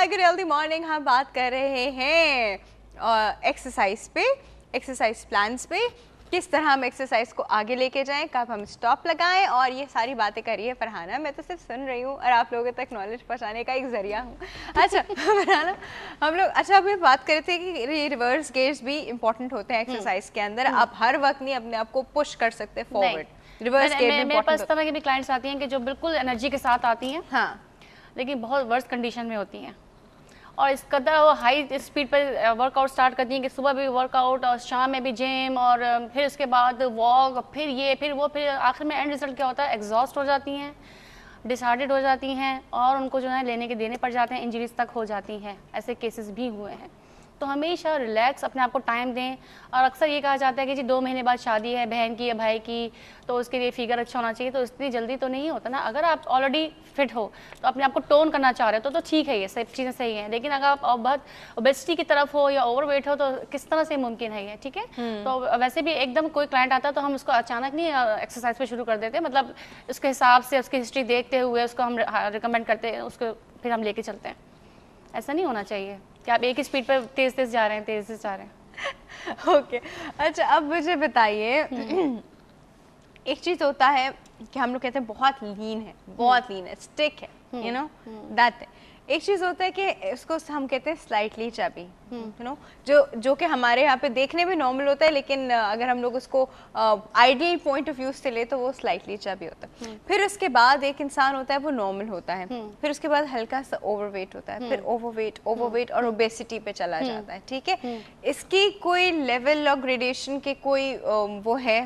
Welcome back healthy morning हम बात कर रहे हैं एक्सरसाइज पे एक्सरसाइज प्लान्स पे किस तरह हम एक्सरसाइज को आगे लेके जाएँ कब हम स्टॉप लगाएँ और ये सारी बातें करिए फरहाना। मैं तो सिर्फ़ सुन रही हूँ और आप लोगों तक नॉलेज पहुँचाने का एक ज़रिया हूँ। अच्छा फरहाना हम लोग अच्छा अभी बात कर रहे थे कि रिवर्स गेट्स भी इंपॉर्टेंट होते हैं एक्सरसाइज। के अंदर। हम्म। आप हर वक्त नहीं अपने आप को पुश कर सकते फॉरवर्ड रिवर्स मेरे पास तरह की भी क्लाइंट्स आती हैं कि जो बिल्कुल एनर्जी के साथ आती हैं हाँ। लेकिन बहुत वर्स्ट कंडीशन में होती हैं। और इस कदर वो हाई स्पीड पर वर्कआउट स्टार्ट करती हैं कि सुबह भी वर्कआउट और शाम में भी जिम और फिर उसके बाद वॉक फिर ये, फिर वो, फिर आखिर में एंड रिज़ल्ट क्या होता है? एग्जॉस्ट हो जाती हैं डिसाइडेड हो जाती हैं, और उनको जो है लेने के देने पड़ जाते हैं इंजरीज तक हो जाती हैं, ऐसे केसेस भी हुए हैं। तो हमेशा रिलैक्स अपने आप को टाइम दें। और अक्सर ये कहा जाता है कि जी दो महीने बाद शादी है बहन की या भाई की तो उसके लिए फिगर अच्छा होना चाहिए तो इतनी जल्दी तो नहीं होता ना। अगर आप ऑलरेडी फिट हो तो अपने आप को टोन करना चाह रहे हो तो तो ठीक है ये सब चीज़ें सही हैं। लेकिन अगर आप बहुत ओबेसिटी की तरफ़ हो या ओवर हो तो किस तरह से मुमकिन है ये ठीक है? हम्म। तो वैसे भी एकदम कोई क्लाइंट आता है तो हम उसको अचानक नहीं एक्सरसाइज पर शुरू कर देते मतलब उसके हिसाब से उसकी हिस्ट्री देखते हुए उसको हम रिकमेंड करते हैं उसको फिर हम लेके चलते हैं। ऐसा नहीं होना चाहिए। कि आप एक ही स्पीड पर तेज तेज जा रहे हैं तेज तेज जा रहे हैं ओके okay. अच्छा अब मुझे बताइए हम्म। एक चीज़ होता है कि हम लोग कहते हैं बहुत लीन है बहुत लीन है स्टिक है यू नो दैट एक चीज़ होता है कि इसको हम कहते हैं स्लाइटली चाबी यू नो जो जो कि हमारे यहाँ पे देखने में नॉर्मल होता है लेकिन अगर हम लोग उसको आइडियल पॉइंट ऑफ़ व्यू से ले तो वो स्लाइटली चाबी होता है। हम्म। फिर उसके बाद एक इंसान होता है वो नॉर्मल होता है। हम्म। फिर उसके बाद हल्का सा ओवरवेट होता है। फिर ओवरवेट ओवरवेट और ओबेसिटी पे चला हम्म। जाता है ठीक है? इसकी कोई लेवल ऑफ़ ग्रेडेशन के कोई वो है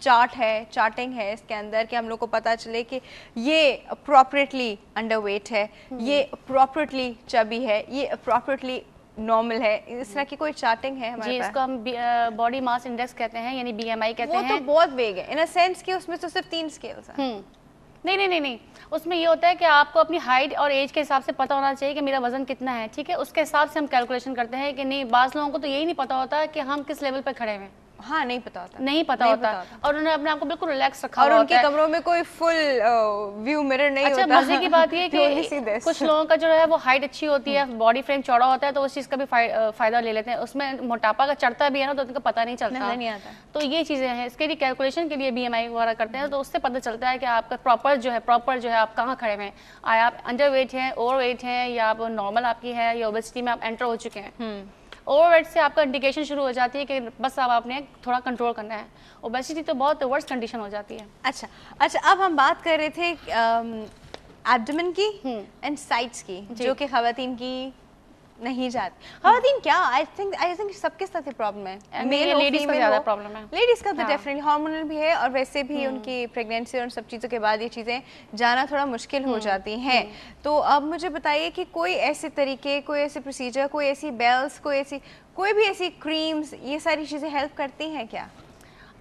चार्ट है चार्टिंग है इसके अंदर कि हम लोग को पता चले कि ये अप्रोप्रिएटली अंडरवेट है हम्म। ये अप्रोप्रिएटली चबी है ये अप्रोप्रिएटली नॉर्मल है। इस तरह की कोई चार्टिंग है हमारे जी इसको हम बॉडी मास इंडेक्स कहते हैं यानी बीएमआई कहते वो तो हैं। वो तो बहुत वेग है। इन अ सेंस कि उसमें तो सिर्फ़ तीन स्केल्स हैं। हम्म। नहीं नहीं नहीं नहीं। उसमें ये होता है कि आपको अपनी हाइट और एज के हिसाब से पता होना चाहिए कि मेरा वज़न कितना है ठीक है? उसके हिसाब से हम कैलकुलेशन करते हैं कि नहीं बाज लोगों को तो यही नहीं पता होता कि हम किस लेवल पर खड़े हैं। हाँ नहीं पता होता। नहीं पता नहीं होता, और उन्होंने अपने आप को बिल्कुल रिलैक्स रखा और उनके कमरों में कोई फुल व्यू मिरर नहीं अच्छा, होता। मज़े की बात ये कि कुछ लोगों का जो है वो हाइट अच्छी होती है बॉडी फ्रेम चौड़ा होता है तो उस चीज़ का भी फ़ायदा ले लेते हैं। उसमें मोटापा का चढ़ता भी है ना तो उनका पता नहीं चलता। नहीं आता। तो ये चीज़ें हैं। इसके लिए कैलकुलेशन के लिए बीएमआई वगैरह करते हैं तो उससे पता चलता है कि आपका प्रॉपर जो है प्रॉपर जो है आप कहाँ खड़े हैं। आया आप अंडर वेट है ओवर वेट है या आप नॉर्मल आपकी है या ओबेसिटी में आप एंटर हो चुके हैं। हम्म। ओवरवेट से आपका इंडिकेशन शुरू हो जाती है कि बस अब आपने थोड़ा कंट्रोल करना है। ओबेसिटी तो बहुत वर्स कंडीशन हो जाती है। अच्छा अच्छा अब हम बात कर रहे थे एब्डोमेन की एंड हम्म। साइड्स की जो। कि खातन की नहीं जाती खातन क्या आई थिंक आई थिंक सबके साथ प्रॉब्लम है मेल लेडीज़ का ज़्यादा प्रॉब्लम है लेडीज़ का तो डेफिनेटली हाँ। हार्मोनल भी है और वैसे भी हम्म। उनकी प्रेगनेंसी और सब चीज़ों के बाद ये चीज़ें जाना थोड़ा मुश्किल हो हम्म। जाती हैं हम्म। तो अब मुझे बताइए कि कोई ऐसे तरीके कोई ऐसे प्रोसीजर कोई ऐसी बेल्स कोई ऐसी कोई भी ऐसी क्रीम्स ये सारी चीज़ें हेल्प करती हैं क्या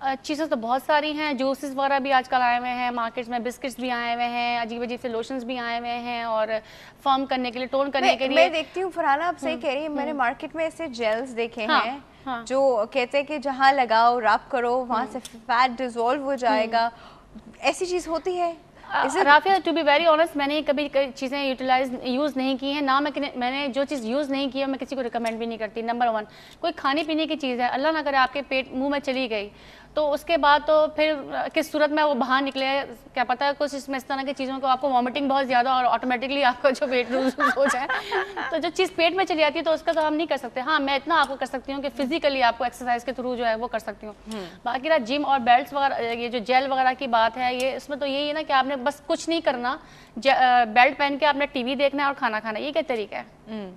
चीज़ें तो बहुत सारी हैं जूसेस वगैरह भी आजकल आए हुए हैं मार्केट्स में बिस्किट्स भी आए हुए हैं अजीब अजीब से लोशंस भी आए हुए हैं और फॉर्म करने के लिए टोन करने के लिए मैं देखती हूँ फरहाना आप सही हम्म, कह रही है मैंने मार्केट हम्म। में ऐसे जेल्स देखे हाँ, हैं हाँ, जो कहते हैं कि जहाँ लगाओ रब करो वहाँ हम्म। से फैट डिजोल्व हो जाएगा। ऐसी चीज़ होती है? Rafia to be very honest मैंने कभी चीज़ें यूटिलाइज यूज़ नहीं की हैं। ना मैं मैंने जो चीज़ यूज़ नहीं की है मैं किसी को रिकमेंड भी नहीं करती। नंबर वन कोई खाने पीने की चीज़ है अल्लाह ना करे आपके पेट मुँह में चली गई। तो उसके बाद तो फिर किस सूरत में वो बाहर निकले क्या पता है कुछ इसमें इस तरह की चीज़ों को आपको वॉमिटिंग बहुत ज़्यादा और ऑटोमेटिकली आपका जो वेट लूज हो जाए। तो जो चीज़ पेट में चली जाती है तो उसका तो हम नहीं कर सकते। हाँ मैं इतना आपको कर सकती हूँ कि फिजिकली आपको एक्सरसाइज के थ्रू जो है वो कर सकती हूँ। हम्म। बाकी रहा जिम और बेल्ट वगैरह ये जो जेल वगैरह की बात है ये इसमें तो यही है ना कि आपने बस कुछ नहीं करना। बेल्ट पहन के आपने टीवी देखना है और खाना खाना ये क्या तरीका है? हम्म।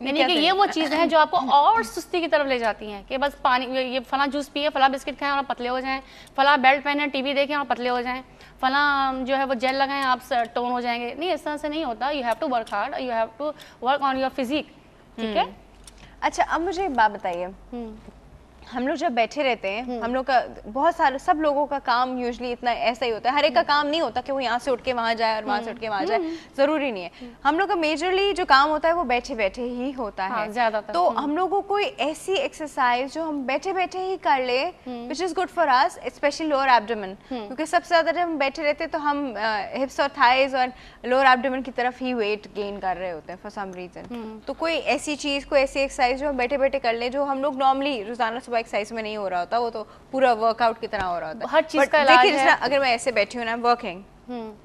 यानी कि ये वो चीज़ है जो आपको और सुस्ती की तरफ़ ले जाती हैं कि बस पानी ये फला जूस पिए फला बिस्किट खाएँ और पतले हो जाएँ फला बेल्ट पहने टीवी देखें और पतले हो जाएँ फला जो है वो जेल लगाएँ आप टोन हो जाएँगे। नहीं इस तरह से नहीं होता। You have to work hard you have to work on your physique ठीक है? अच्छा अब मुझे एक बात बताइए। हम्म। हम लोग जब बैठे रहते हैं हम्म। हम लोग का बहुत सारे सब लोगों का काम यूजली इतना ऐसा ही होता है। हर एक का काम नहीं होता कि वो यहाँ से उठ के वहाँ जाए और वहाँ से उठ के वहाँ जाए। हम्म। ज़रूरी नहीं है। हम लोग का मेजरली जो काम होता है वो बैठे बैठे ही होता हाँ, है। ज़्यादातर। तो हम लोगों को कोई ऐसी एक्सरसाइज जो हम बैठे बैठे ही कर ले which is good for us specially lower abdomen क्योंकि सबसे ज़्यादा जब हम बैठे रहते हैं तो हम हिप्स और थाइज और लोअर एब्डोमेन की तरफ़ ही वेट गेन कर रहे होते हैं फॉर सम रीजन तो कोई ऐसी चीज़ कोई ऐसी एक्सरसाइज जो हम बैठे बैठे कर ले जो हम लोग नॉर्मली रोज़ाना सुबह एक्सरसाइज में नहीं हो रहा होता वो तो पूरा वर्कआउट की तरह हो रहा होता हर चीज़ का इलाज है। अगर मैं ऐसे बैठी हूँ ना वर्किंग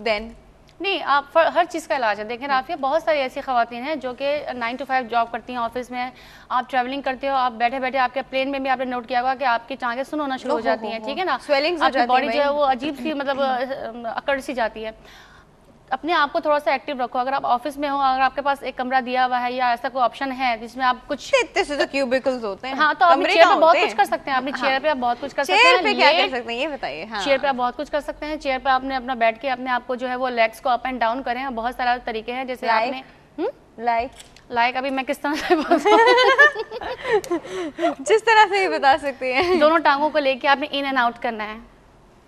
देन नहीं आप हर चीज़ का इलाज है। देखें राफिया बहुत सारी ऐसी खातन हैं जो कि नाइन टू फाइव जॉब करती हैं ऑफ़िस में। आप ट्रैवलिंग करते हो आप बैठे बैठे आपके प्लेन में भी आपने नोट किया होगा कि आपकी टांगे सुन होना शुरू हो जाती हैं ठीक है ना? स्वेलिंग बॉडी जो है वो अजीब सी मतलब अकड़ सी जाती है। अपने आप को थोड़ा सा एक्टिव रखो। अगर आप ऑफ़िस में हो अगर आपके पास एक कमरा दिया हुआ है या ऐसा कोई ऑप्शन है जिसमें आप कुछ इतने से तो क्यूबिकल्स होते हैं। हाँ तो अपनी चेयर पे बहुत कुछ कर सकते हैं। अपनी चेयर हाँ। पे आप बहुत कुछ कर सकते हैं पे क्या कर सकते हैं? ये बताइए हाँ। चेयर पे आप बहुत कुछ कर सकते हैं। चेयर पे आपने अपना बैठ के अपने आपको जो है वो लेग्स को अप एंड डाउन करें। बहुत सारे तरीके हैं जैसे आपने लाइक हम्म? लाइक अभी मैं किस तरह से जिस तरह से ये बता सकती है। दोनों टांगों को लेके आपने इन एंड आउट करना है।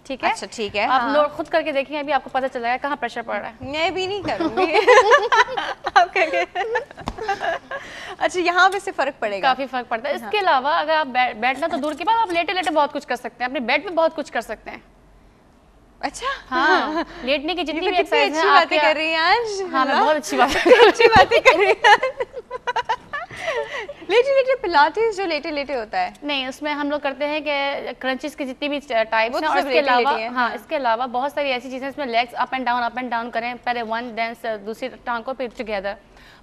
ठीक है? अच्छा ठीक है आप हाँ। लोग खुद करके देखेंगे अभी आपको पता चल जाएगा कहाँ प्रेशर पड़ रहा है। मैं भी नहीं करूँगी। आप करके अच्छा यहाँ पे से फ़र्क पड़ेगा। काफ़ी फ़र्क पड़ता है। हाँ। इसके अलावा अगर आप बैठना तो दूर के बाद आप लेटे लेटे बहुत कुछ कर सकते हैं। अपने बेड पे बहुत कुछ कर सकते हैं। अच्छा? हाँ लेटने की जितनी भी एक्सरसाइज है बातें कर रही हैं आज। हाँ मैं बहुत अच्छी बात अच्छी बातें कर रही हैं। लेटे लेटे पिलाटेस जो लेटे लेटे होता है। नहीं उसमें हम लोग करते हैं कि क्रंचेस की जितनी भी टाइप्स हैं तो और इसके अलावा हाँ, हाँ इसके अलावा बहुत सारी ऐसी चीज़ें इसमें legs up and down up and down करें पहले वन डेंस दूसरी टांग को फिर टुगेदर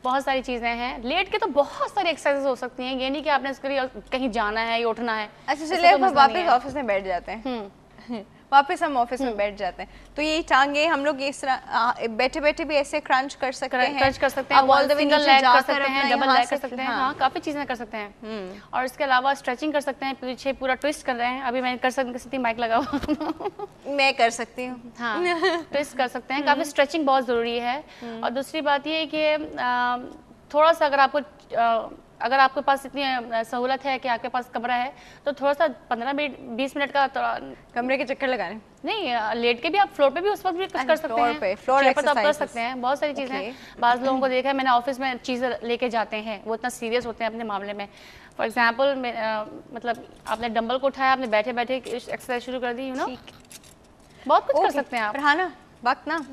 बहुत सारी चीज़ें हैं। लेट के तो बहुत सारी एक्सरसाइज हो सकती हैं ये नहीं कि आपने इसके लिए कहीं जाना है या उठना है। अच्छा चलिए तो वापस ऑफ़िस में बैठ जाते हैं। हम्म। वापस हम ऑफ़िस में हम्म। बैठ जाते हैं। तो ये टांगे हम लोग इस तरह बैठे बैठे भी ऐसे क्रंच कर सकते हैं। क्रंच कर सकते हैं ऑल द लेग कर सकते हैं डबल लेग कर सकते हैं हाँ। काफ़ी चीज़ें कर सकते हैं। हम्म। और इसके अलावा स्ट्रेचिंग कर सकते हैं पीछे पूरा ट्विस्ट कर रहे हैं। अभी मैं कर सकती माइक लगा हुआ मैं कर सकती हूँ। हाँ ट्विस्ट कर सकते हैं काफ़ी स्ट्रेचिंग हम्म। बहुत ज़रूरी है। और दूसरी बात ये कि थोड़ा सा अगर आपको अगर आपके पास इतनी सहूलत है कि आपके पास कमरा है तो थोड़ा सा पंद्रह मिनट बीस मिनट का कमरे के चक्कर लगाने। नहीं लेट के भी आप फ्लोर पे भी उस वक्त भी कुछ कर सकते हैं। पे, फ्लोर पर तो आप कर सकते हैं बहुत सारी चीज़ें हैं। बाज़ लोगों को देखा है मैंने ऑफ़िस में चीज़ें लेके जाते हैं वो इतना सीरियस होते हैं अपने मामले में। फॉर एग्ज़ाम्पल मतलब आपने डम्बल को उठाया आपने बैठे बैठे एक्सरसाइज शुरू कर दी यू नो बहुत कुछ कर सकते हैं आप। हाँ ना वक्त ना।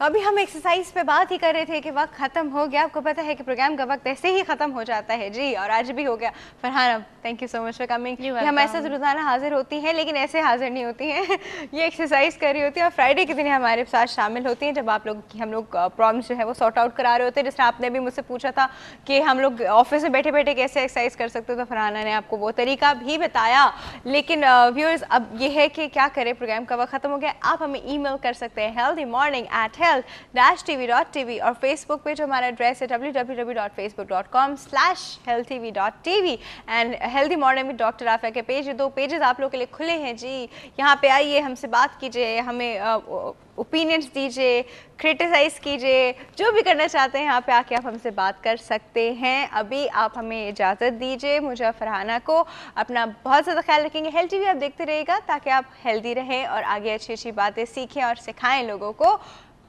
अभी हम एक्सरसाइज पे बात ही कर रहे थे कि वक्त ख़त्म हो गया। आपको पता है कि प्रोग्राम का वक्त ऐसे ही ख़त्म हो जाता है। जी और आज भी हो गया। Farhan thank you so much for coming हम ऐसे रोज़ाना हाजिर होती हैं लेकिन ऐसे हाजिर नहीं होती हैं। ये एक्सरसाइज कर रही होती है और फ्राइडे के दिन हमारे साथ शामिल होती हैं जब आप लोग हम लोग प्रॉब्लम जो है वो सॉर्ट आउट करा रहे होते हैं। जिसने आपने भी मुझसे पूछा था कि हम लोग ऑफ़िस में बैठे बैठे कैसे एक्सरसाइज कर सकते हो तो फरहाना ने आपको वो तरीका भी बताया। लेकिन व्यूअर्स अब ये है कि क्या करें प्रोग्राम का वक्त ख़त्म हो गया। आप हमें ई कर सकते हैं। Healthy morning at health dash T V dot T V और फेसबुक पे जो हमारा एड्रेस है W W W dot Facebook dot com slash health V dot T V and healthy morning with doctor Afia के page दो pages आप लोग के लिए खुले हैं जी। यहाँ पे आइए, हमसे बात कीजिए, हमें ओपिनियंस दीजिए क्रिटिसाइज़ कीजिए, जो भी करना चाहते हैं, यहाँ पे आके आप हमसे बात कर सकते हैं। अभी आप हमें इजाज़त दीजिए मुझे फरहाना को। अपना बहुत ज़्यादा ख्याल रखेंगे। हेल्थ टी आप देखते रहेगा ताकि आप हेल्दी रहें और आगे अच्छी अच्छी बातें सीखें और सिखाएँ लोगों को।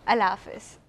अल्लाह हाफिज़